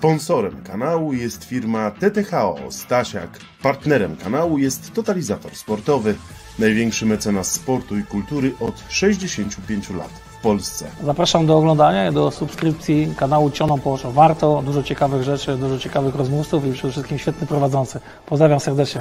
Sponsorem kanału jest firma TTHO Stasiak. Partnerem kanału jest Totalizator Sportowy, największy mecenas sportu i kultury od 65 lat w Polsce. Zapraszam do oglądania i do subskrypcji kanału Cioną Położę. Warto, dużo ciekawych rzeczy, dużo ciekawych rozmówców i przede wszystkim świetny prowadzący. Pozdrawiam serdecznie.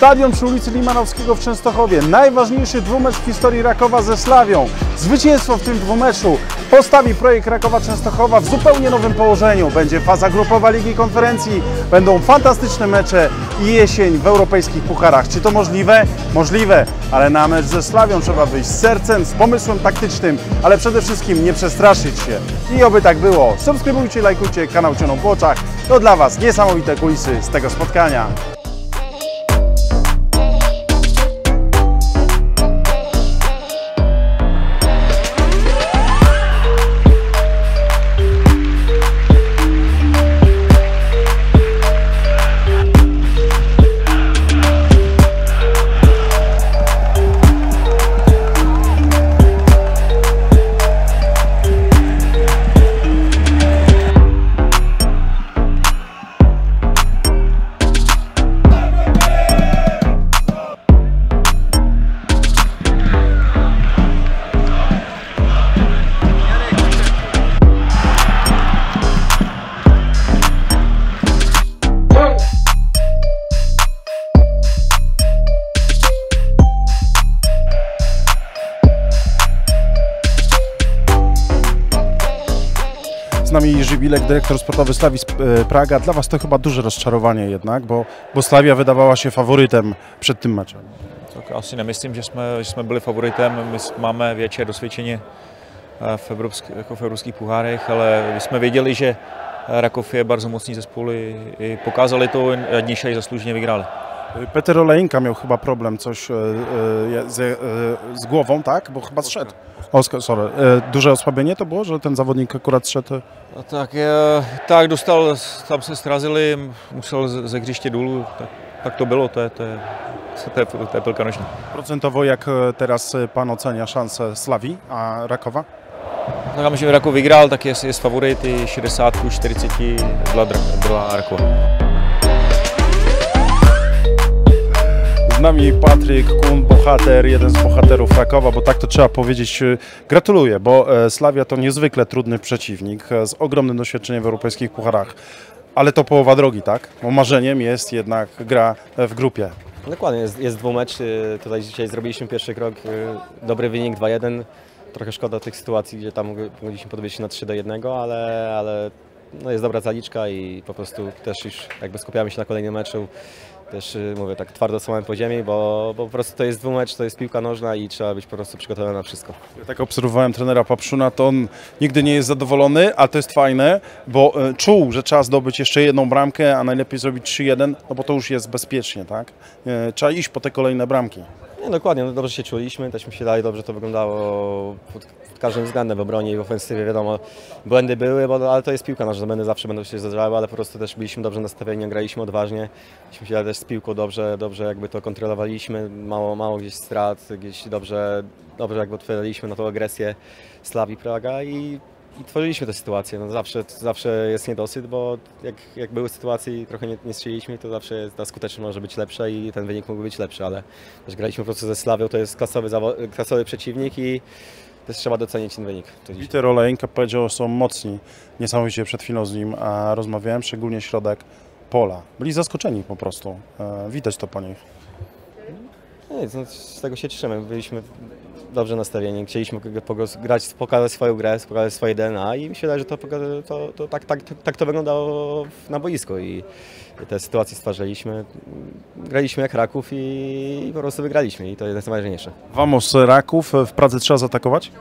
Stadion przy ulicy Limanowskiego w Częstochowie. Najważniejszy dwumecz w historii Rakowa ze Slawią. Zwycięstwo w tym dwumeczu postawi projekt Rakowa Częstochowa w zupełnie nowym położeniu. Będzie faza grupowa Ligi Konferencji, będą fantastyczne mecze i jesień w europejskich pucharach. Czy to możliwe? Możliwe, ale na mecz ze Slawią trzeba wyjść z sercem, z pomysłem taktycznym, ale przede wszystkim nie przestraszyć się. I oby tak było. Subskrybujcie, lajkujcie kanał Cioną po oczach. To dla Was niesamowite kulisy z tego spotkania. Z nami Jerzy Bilek, dyrektor sportowy Slawii e, Praga. Dla Was to chyba duże rozczarowanie jednak, bo, bo Slavia wydawała się faworytem przed tym meczem. Tak asi nemyslím, že jsme, že jsme byli favoritem. My máme větší dosvědčení eh, v, evropsk, jako v evropských pohárech, ale my jsme věděli, že eh, Rakov je bardzo mocný zespół i, i pokazali to a dzisiaj zasłużnie wygrali. E, Peter Olejnka miał chyba problem coś e, z, z głową, tak? Bo chyba zszedł. Oskar, sorry. E, Duże osłabienie to było, że ten zawodnik akurat zszedł? A tak, eh, tak dostal, tam se srazili, musel ze hřiště dolů, tak, tak to bylo, to je, to je, to je, to je pilka nožná. Procentowo jak e, teraz e, Pan ocenia szanse Slawii, a Rakowa? Tak já myslím, že Rakov vyhrál, tak je, je favorit i 60 40 byla, byla Rakova. Z nami Patryk Kun, bohater, jeden z bohaterów Rakowa, bo tak to trzeba powiedzieć. E, Gratuluję, bo e, Slavia to niezwykle trudny przeciwnik e, z ogromnym doświadczeniem w europejskich pucharach. Ale to połowa drogi, tak? Bo marzeniem jest jednak gra e, w grupie. Dokładnie, jest, jest dwumecz. y, Tutaj dzisiaj zrobiliśmy pierwszy krok. y, Dobry wynik 2-1. Trochę szkoda tych sytuacji, gdzie tam mogli- mogliśmy podwyższyć na 3 do 1, ale, ale no jest dobra zaliczka i po prostu też już jakby skupiamy się na kolejnym meczu. Też y, mówię tak twardo samym po ziemi, bo, bo po prostu to jest dwumecz, to jest piłka nożna i trzeba być po prostu przygotowany na wszystko. Ja tak obserwowałem trenera Papszuna, to on nigdy nie jest zadowolony, ale to jest fajne, bo e, czuł, że trzeba zdobyć jeszcze jedną bramkę, a najlepiej zrobić 3-1, no bo to już jest bezpiecznie, tak? E, Trzeba iść po te kolejne bramki. Nie, dokładnie, no dobrze się czuliśmy, też mi się daje dobrze to wyglądało pod, pod każdym względem w obronie i w ofensywie, wiadomo, błędy były, bo, ale to jest piłka nożna, błędy zawsze będą się zdarzały, ale po prostu też byliśmy dobrze nastawieni, graliśmy odważnie, myśmy się też z piłką dobrze, dobrze jakby to kontrolowaliśmy, mało, mało gdzieś strat, gdzieś dobrze, dobrze jakby odpowiadaliśmy na tą agresję Slawii Praga i i tworzyliśmy tę sytuację. No zawsze, zawsze jest niedosyt, bo jak, jak były sytuacje i trochę nie, nie strzeliliśmy, to zawsze ta skuteczność może być lepsza i ten wynik mógł być lepszy, ale też graliśmy po prostu ze Slawią, to jest klasowy, klasowy przeciwnik i też trzeba docenić ten wynik. Peter Olejnka powiedział, że są mocni. Niesamowicie przed chwilą z nim a rozmawiałem, szczególnie środek pola. Byli zaskoczeni po prostu. E, Widać to po nich. Nie, no, z tego się cieszymy. Byliśmy dobrze nastawieni, chcieliśmy grać, pokazać swoją grę, pokazać swoje DNA i wydaje, że to, to, to tak, tak, tak to wyglądało na boisku i te sytuacje stwarzaliśmy. Graliśmy jak Raków i, i po prostu wygraliśmy i to jest najważniejsze. Vamos Raków, w Pradze trzeba zaatakować?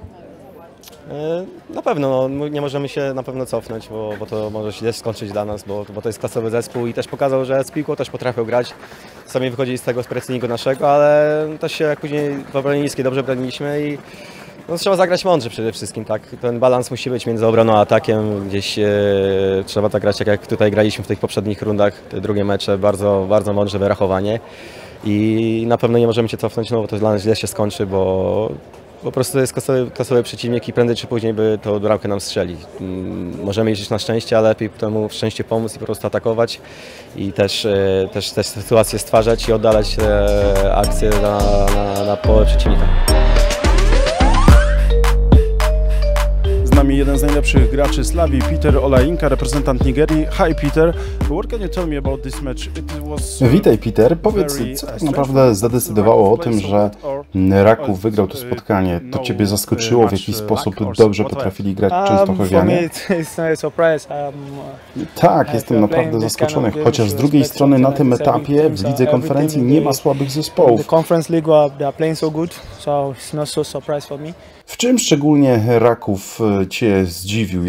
E, Na pewno, no, nie możemy się na pewno cofnąć, bo, bo to może się skończyć dla nas, bo, bo to jest klasowy zespół i też pokazał, że z piłką też potrafią grać. Sami wychodzili z tego z pressingu naszego, ale też się jak później w obronie niskiej dobrze broniliśmy i no, trzeba zagrać mądrze przede wszystkim, tak? Ten balans musi być między obroną a atakiem, gdzieś e, trzeba tak grać jak, jak tutaj graliśmy w tych poprzednich rundach, te drugie mecze, bardzo, bardzo mądrze wyrachowanie. i na pewno nie możemy się cofnąć, no bo to dla nas źle się skończy, bo po prostu to jest klasowy, klasowy przeciwnik i prędzej czy później by to bramkę nam strzeli. Mm, Możemy jeździć na szczęście, ale lepiej temu w szczęście pomóc i po prostu atakować i też, e, też, też sytuację stwarzać i oddalać e, akcje na, na, na pole przeciwnika. Z nami jeden z najlepszych graczy Slawii, Peter Olainka, reprezentant Nigerii. Hi Peter, what can you tell me about this match? It was uh, Witaj Peter, powiedz, co tak naprawdę zadecydowało o tym, że Raków wygrał to uh, spotkanie? To no, Ciebie zaskoczyło, w much, jaki sposób dobrze potrafili grać Um, Częstochowianie? a surprise. Um, Tak, jestem naprawdę zaskoczony, chociaż z drugiej strony na tym etapie w lidze so konferencji nie ma słabych zespołów. W czym szczególnie Raków e, Cię zdziwił?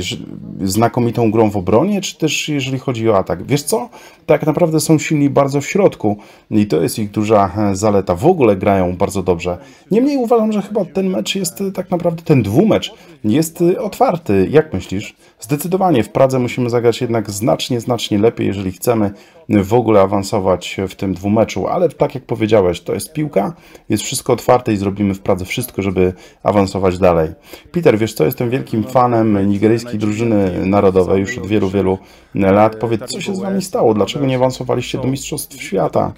Znakomitą grą w obronie, czy też jeżeli chodzi o atak? Wiesz co? Tak naprawdę są silni bardzo w środku i to jest ich duża e, zaleta. W ogóle grają bardzo dobrze. Niemniej uważam, że chyba ten mecz jest e, tak naprawdę, ten dwumecz jest otwarty. Jak myślisz? Zdecydowanie w Pradze musimy zagrać jednak znacznie, znacznie lepiej, jeżeli chcemy w ogóle awansować w tym dwumeczu, ale tak jak powiedziałeś, to jest piłka, jest wszystko otwarte i zrobimy w Pradze wszystko, żeby awansować dalej. Peter, wiesz co, jestem wielkim fanem nigeryjskiej drużyny narodowej już od wielu, wielu lat. Powiedz, co się z wami stało? Dlaczego nie awansowaliście do Mistrzostw Świata?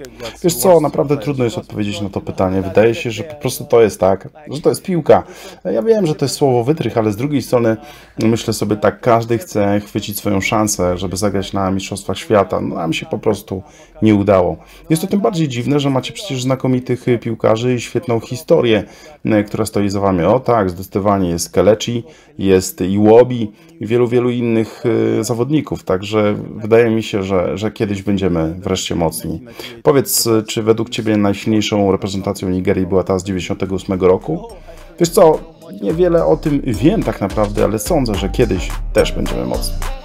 Wiesz co, naprawdę trudno jest odpowiedzieć na to pytanie. Wydaje się, że po prostu to jest tak, że to jest piłka. Ja wiem, że to jest słowo wytrych, ale z drugiej strony myślę sobie tak, każdy chce chwycić swoją szansę, żeby zagrać na Mistrzostwach Świata. No nam się po prostu nie udało. Jest to tym bardziej dziwne, że macie przecież znakomitych y, piłkarzy i świetną historię, y, która stoi za wami. O tak, zdecydowanie jest Kelechi, jest Iwobi i wielu, wielu innych y, zawodników. Także wydaje mi się, że, że kiedyś będziemy wreszcie mocni. Powiedz, czy według Ciebie najsilniejszą reprezentacją Nigerii była ta z 98 roku? Wiesz co, niewiele o tym wiem tak naprawdę, ale sądzę, że kiedyś też będziemy mocni.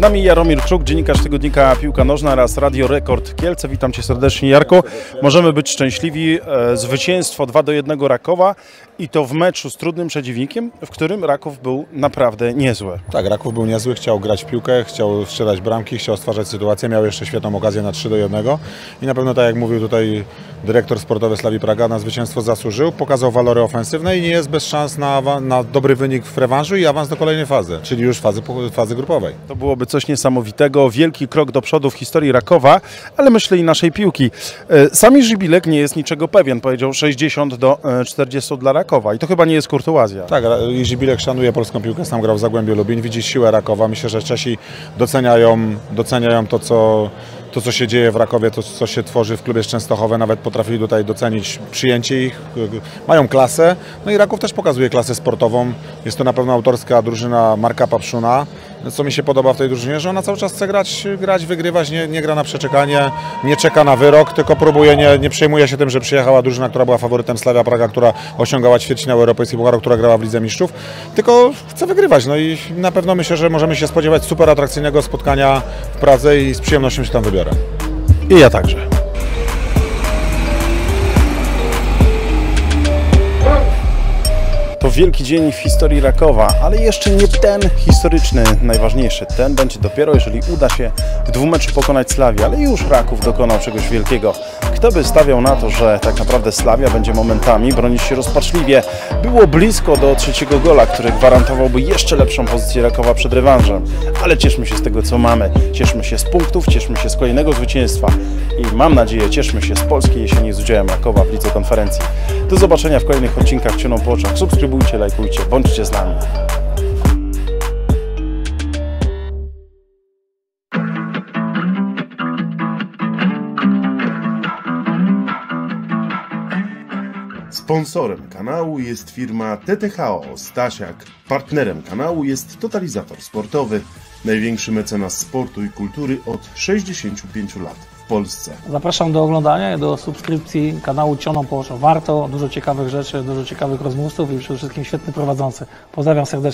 Z nami Jaromir Czuk, dziennikarz tygodnika Piłka Nożna oraz Radio Rekord Kielce. Witam Cię serdecznie Jarko. Możemy być szczęśliwi. E, Zwycięstwo 2 do 1 Rakowa i to w meczu z trudnym przeciwnikiem, w którym Raków był naprawdę niezły. Tak, Raków był niezły, chciał grać piłkę, chciał strzelać bramki, chciał stwarzać sytuację, miał jeszcze świetną okazję na 3 do 1 i na pewno tak jak mówił tutaj dyrektor sportowy Slawi Praga, na zwycięstwo zasłużył, pokazał walory ofensywne i nie jest bez szans na, na dobry wynik w rewanżu i awans do kolejnej fazy, czyli już fazy, fazy grupowej. To byłoby coś niesamowitego, wielki krok do przodu w historii Rakowa, ale myślę i naszej piłki. E, Sami Żybilek nie jest niczego pewien, powiedział 60 do e, 40 dla Rakowa i to chyba nie jest kurtuazja. Tak, Bilek szanuje polską piłkę, sam grał w Zagłębiu Lubin, widzi siłę Rakowa. Myślę, że Czesi doceniają, doceniają to, co, to, co się dzieje w Rakowie, to, co się tworzy w klubie Częstochowe. Nawet potrafili tutaj docenić przyjęcie ich, mają klasę. No i Raków też pokazuje klasę sportową. Jest to na pewno autorska drużyna Marka Papszuna. Co mi się podoba w tej drużynie, że ona cały czas chce grać, grać wygrywać, nie, nie gra na przeczekanie, nie czeka na wyrok, tylko próbuje, nie, nie przejmuje się tym, że przyjechała drużyna, która była faworytem Slavia Praga, która osiągała ćwierćfinał Europejski Pucharu, która grała w Lidze Mistrzów, tylko chce wygrywać. No i na pewno myślę, że możemy się spodziewać super atrakcyjnego spotkania w Pradze i z przyjemnością się tam wybiorę. I ja także. Wielki dzień w historii Rakowa, ale jeszcze nie ten historyczny, najważniejszy. Ten będzie dopiero, jeżeli uda się w dwumeczu pokonać Slawię, ale już Raków dokonał czegoś wielkiego. Kto by stawiał na to, że tak naprawdę Slavia będzie momentami bronić się rozpaczliwie? Było blisko do trzeciego gola, który gwarantowałby jeszcze lepszą pozycję Rakowa przed rewanżem. Ale cieszmy się z tego, co mamy. Cieszmy się z punktów, cieszmy się z kolejnego zwycięstwa i mam nadzieję, cieszmy się z polskiej jesieni z udziałem Rakowa w Lidze Konferencji. Do zobaczenia w kolejnych odcinkach Cioną po oczach. Subskrybujcie, lajkujcie, bądźcie z nami. Sponsorem kanału jest firma TTHO Stasiak. Partnerem kanału jest Totalizator Sportowy, największy mecenas sportu i kultury od 65 lat Polsce. Zapraszam do oglądania i do subskrypcji kanału Cioną Położą. Warto, dużo ciekawych rzeczy, dużo ciekawych rozmówców i przede wszystkim świetny prowadzący. Pozdrawiam serdecznie.